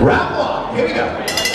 Round one, here we go.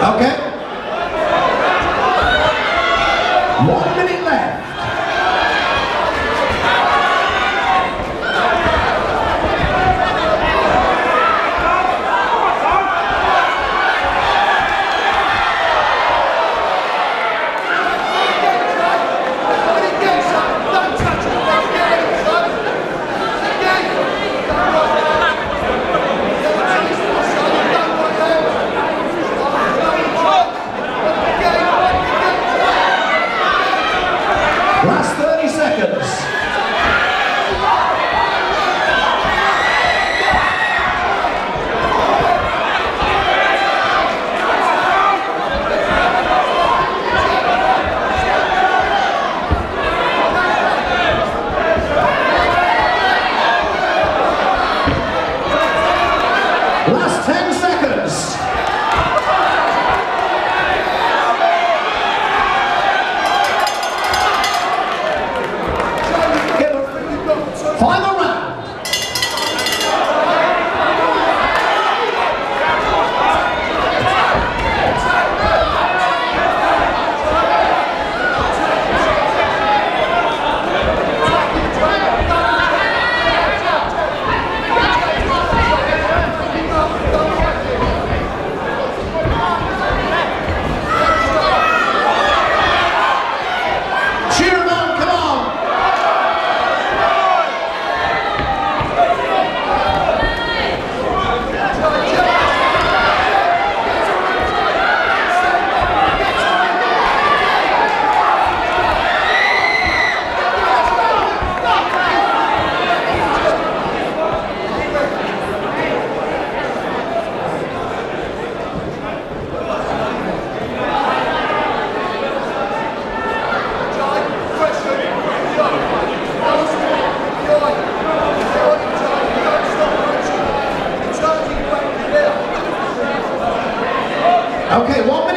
Okay. Basta!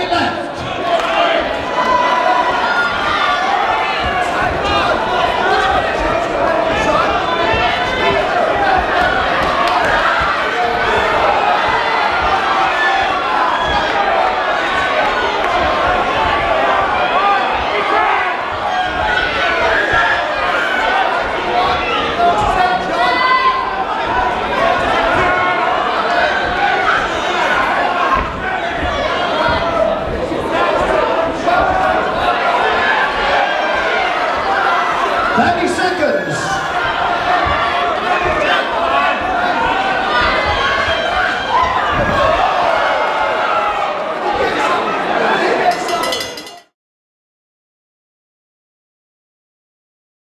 됩니까?